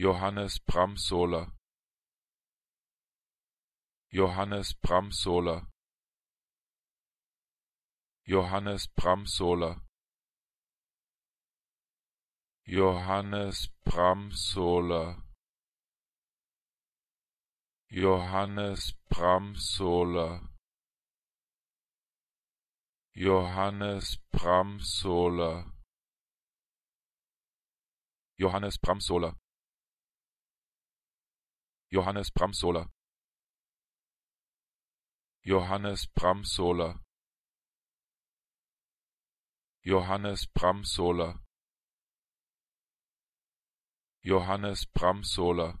Johannes Bramsola. Johannes Bramsola. Johannes Bramsola. Johannes Bramsola. Johannes Bramsola. Johannes Bramsola. Johannes Bramsola Johannes Bramsola. Johannes Bramsola. Johannes Bramsola. Johannes Bramsola